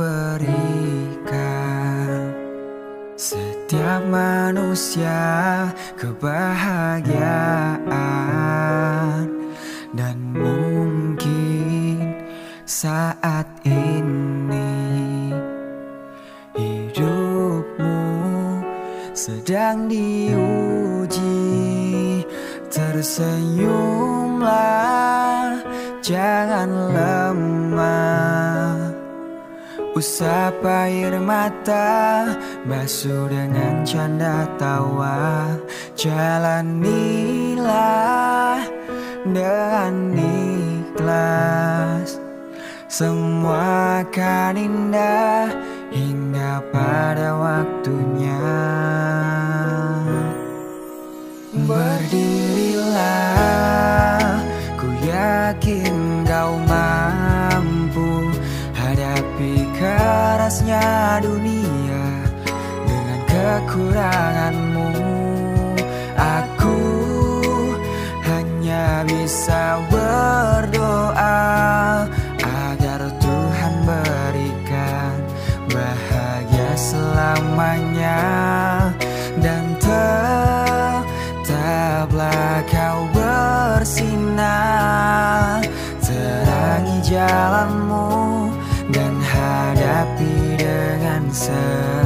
berikan Setiap manusia kebahagiaan. Dan mungkin saat ini Hidupmu sedang diuji. Tersenyumlah jangan lemah. Usap air mata Basuh dengan canda tawa. Jalanilah dengan ikhlas. Semua akan indah Hingga pada waktunya kerasnya dunia Dengan kekuranganmu. Aku hanya bisa berdoa Agar Tuhan berikan bahagia selamanya Dan tetaplah kau bersinar Terangi jalanmu dengan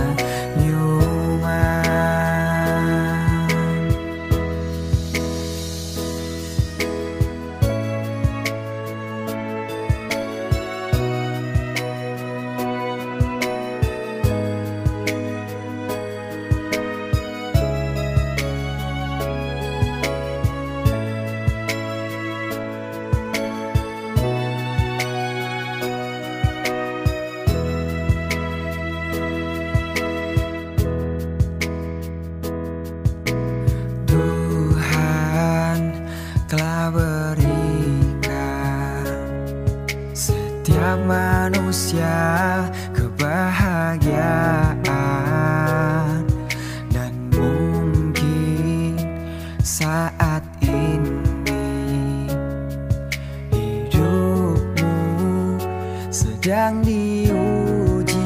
kebahagiaan dan mungkin saat ini hidupmu sedang diuji.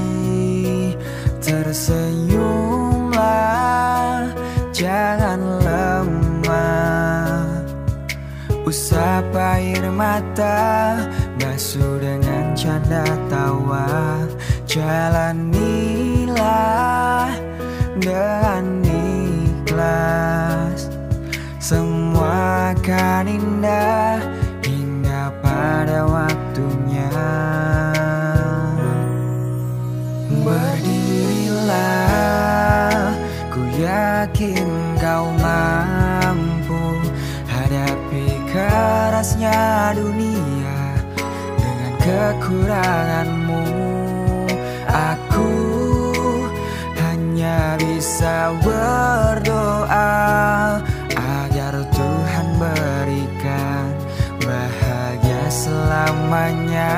Tersenyumlah jangan lemah. Usap air mata canda tawa. Jalanilah dengan ikhlas. Semua akan indah Hingga pada waktunya. Berdirilah Ku yakin kekuranganmu. Aku hanya bisa berdoa Agar Tuhan berikan bahagia selamanya.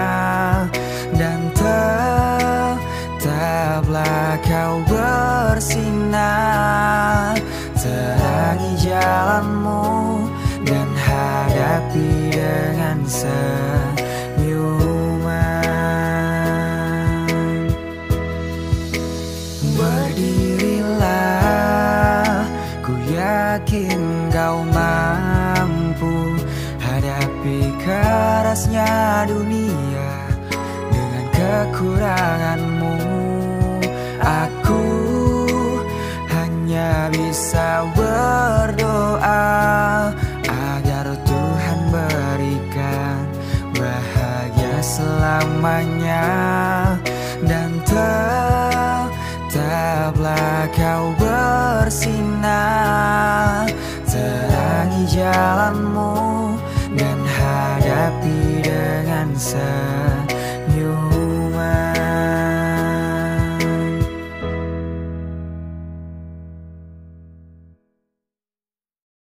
Dan tetaplah kau bersinar Terangi jalanmu dan hadapi dengan senyuman yakin kau mampu Hadapi kerasnya dunia Dengan kekuranganmu. Aku hanya bisa berdoa Agar Tuhan berikan bahagia selamanya. Dan tetaplah kau bersinar Terangi jalanmu dan hadapi dengan senang